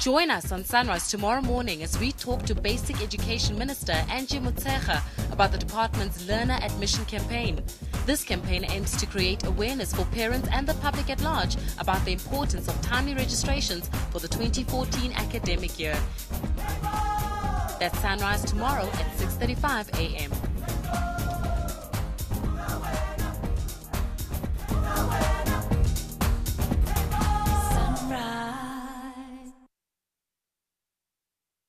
Join us on Sunrise tomorrow morning as we talk to Basic Education Minister Angie Motshekga about the department's learner admission campaign. This campaign aims to create awareness for parents and the public at large about the importance of timely registrations for the 2014 academic year. That's Sunrise tomorrow at 6:35 a.m.